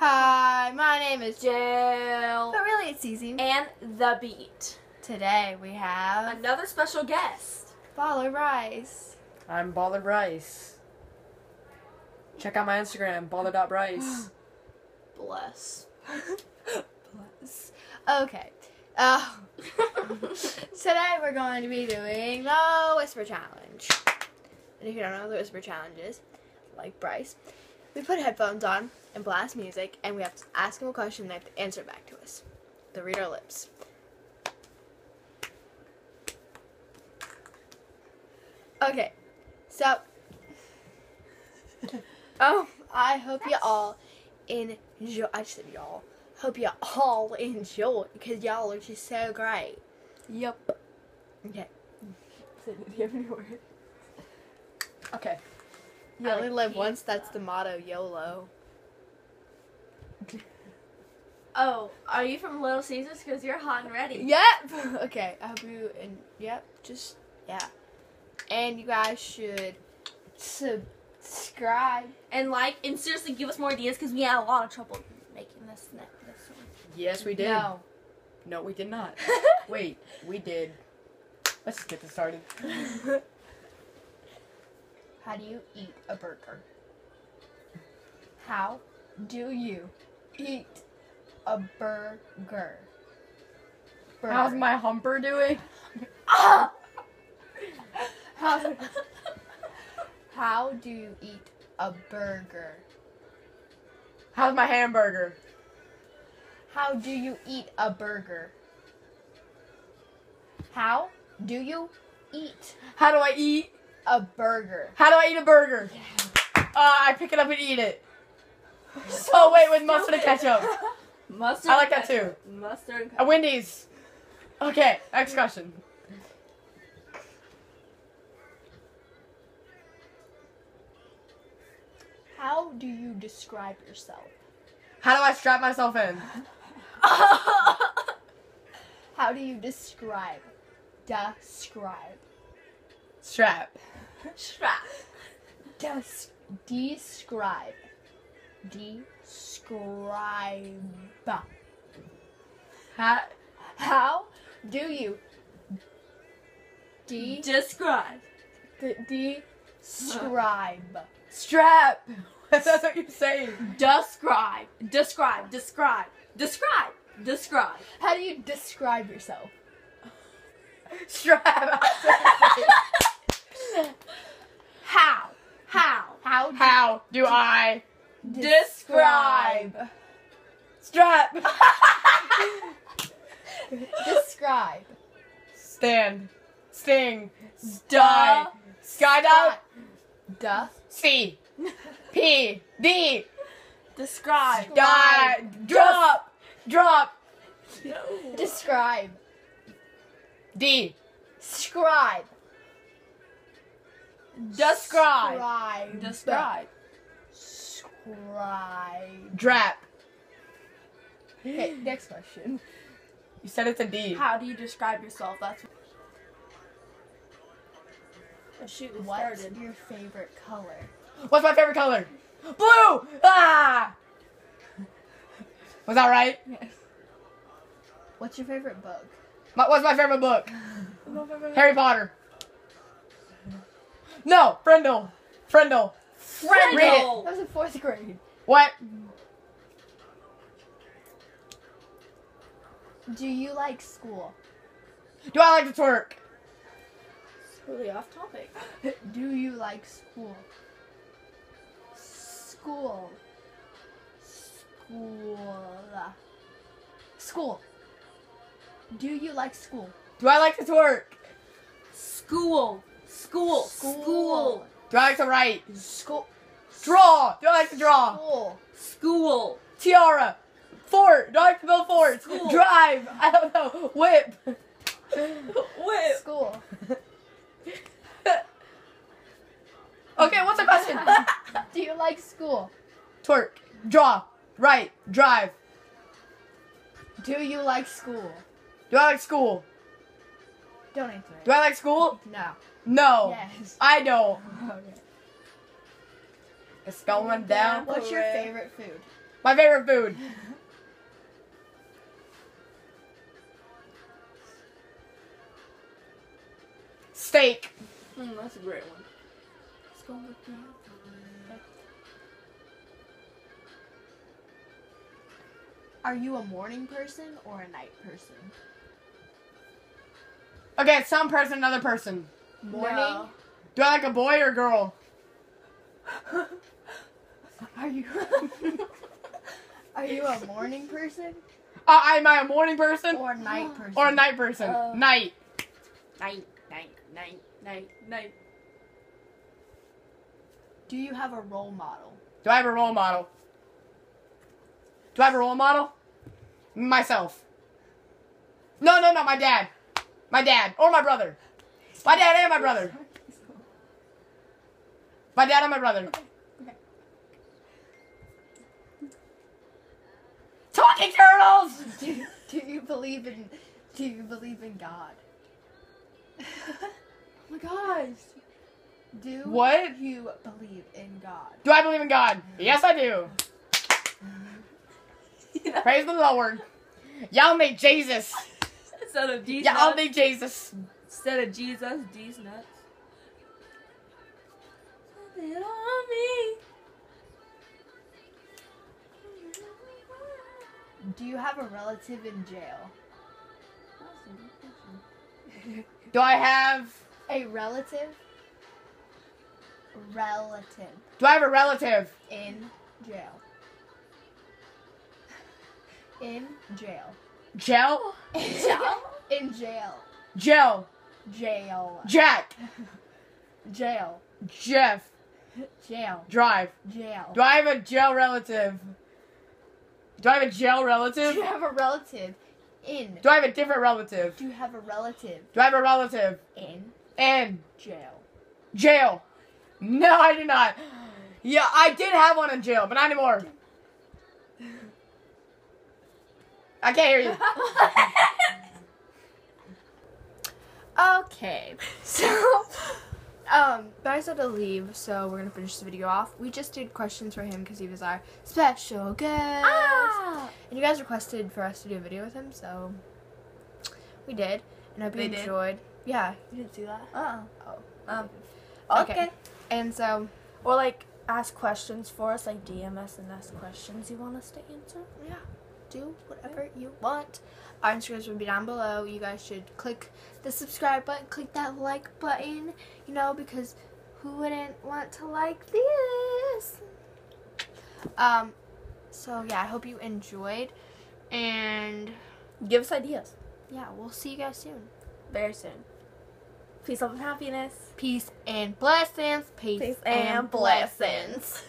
Hi, my name is Jill. But really, it's easy. and the beat. Today we have Another special guest. Baller Bryce. I'm Baller Bryce. Check out my Instagram, baller.bryce. Bless. Bless. Okay. Uh, today we're going to be doing the Whisper Challenge. And if you don't know what the Whisper Challenge is, like Bryce, we put headphones on and blast music, and we have to ask them a question and they have to answer back to us. They read our lips. Okay, so oh, I hope you all enjoy. I said y'all. Hope you all enjoy because y'all are just so great. Yep. Okay. You have any words? Okay. You only live once. That's the motto. YOLO. Oh, are you from Little Caesars? Because you're hot and ready. Yep. Okay. I hope you and yep. Just yeah. And you guys should subscribe. And like, and seriously, give us more ideas because we had a lot of trouble making this ne- this one. Yes, we did. No. No, we did not. Wait, we did. Let's just get this started. How do you eat a burger? How do you eat a burger? How's my humper doing? How, how do you eat a burger? How's my hamburger? How do you eat a burger? How do you eat How do I eat? A burger? How do I eat a burger? Uh, I pick it up and eat it. oh wait, with mustard and ketchup. Mustard. I like that too. Mustard. And A Wendy's. Okay, next question. How do you describe yourself? How do I strap myself in? How do you describe? Describe. Strap. Strap. Des- describe. Describe. How, How do you de- Describe. de- describe? strap. That's what you're saying. Describe. Describe. Describe. Describe. Describe. How do you describe yourself? Strap. How? How? How do How do I you Describe. strap? Describe. Stand. Sting. Duh. Skydive. Duh. C. P. D. Describe. Die. Drop. Drop. Describe. D. Scribe. Describe. Describe. Describe. Scribe. Drap. Okay, next question. You said it's a D. How do you describe yourself? That's. Oh, shoot, we What's started. your favorite color? What's my favorite color? Blue. Ah. Was that right? Yes. What's your favorite book? My, what's my favorite book? Harry Potter. No, Frindle. Frindle. Read it. That was in fourth grade. What? Do you like school? Do I like to twerk? It's really off topic. Do you like school? School. School. School. Do you like school? Do I like to twerk? School. School. School. Do I like to write? School. Draw. Do I like to draw? School. School. Tiara. Fort. Do I like to build forts? School. Drive. I don't know. Whip. Whip. School. okay, what's the question? Do you like school? twerk. Draw. Write. Drive. Do you like school? Do I like school? Don't answer it. Do I like school? No. No. Yes. I don't. Okay. It's going down. What's your favorite food? My favorite food. Steak. Mm, that's a great one. Let's go with that. Are you a morning person or a night person? Okay, it's some person, another person. Morning. No. Do I like a boy or a girl? Are you? Are you a morning person Uh, am I a morning person or a night person? or a night person? Uh, night. Night, night, night, night, night. Do you have a role model? Do I have a role model? Do I have a role model? Myself. No, no, no, my dad. My dad. Or my brother. My dad and my brother. My dad and my brother. Talking turtles! Do, do you believe in? Do you believe in God? Oh my gosh. Do What? you believe in God? Do I believe in God? Yes, I do. Praise the Lord. Y'all need Jesus. Instead of these Y'all nuts, need Jesus. instead of Jesus, these nuts. It on me. Do you have a relative in jail? Do I have A relative? Relative do I have a relative? in jail. In jail. Gel? In jail. Gel. Jail. Jail. Jail. Jack. Jail. Jeff. Jail. Drive. Jail. Do I have a jail relative? Do I have a jail relative? Do you have a relative in? Do I have a different relative? Do you have a relative Do I have a relative in in jail? jail? No, I do not. Yeah, I did have one in jail, but not anymore. I can't hear you. Okay, so um, guys had to leave, so we're gonna finish the video off. We just did questions for him because he was our special guest, Ah! and you guys requested for us to do a video with him, so we did. And I hope you They did? enjoyed. Yeah, you didn't see that. Uh-uh. Oh, Um, okay. okay. And so Or like ask questions for us, like DM us and ask questions you want us to answer. yeah, do whatever you want. Our Instagrams will be down below. You guys should click the subscribe button, click that like button, you know, because who wouldn't want to like this? Um, so yeah, I hope you enjoyed, and Give us ideas. yeah, we'll see you guys soon. Very soon. Peace, love, and happiness. Peace and blessings. Peace, Peace and, and blessings. blessings.